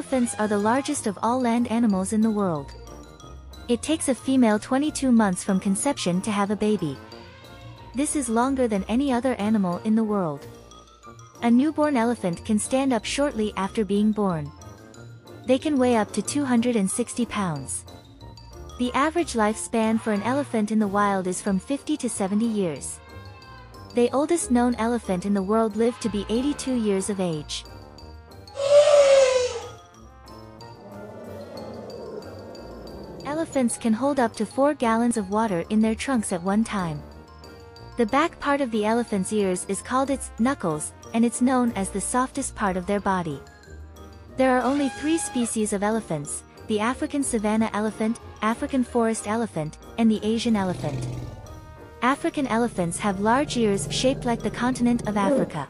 Elephants are the largest of all land animals in the world. It takes a female 22 months from conception to have a baby. This is longer than any other animal in the world. A newborn elephant can stand up shortly after being born. They can weigh up to 260 pounds. The average lifespan for an elephant in the wild is from 50 to 70 years. The oldest known elephant in the world lived to be 82 years of age. Elephants can hold up to 4 gallons of water in their trunks at one time. The back part of the elephant's ears is called its knuckles, and it's known as the softest part of their body. There are only three species of elephants, the African savanna elephant, African forest elephant, and the Asian elephant. African elephants have large ears shaped like the continent of Africa.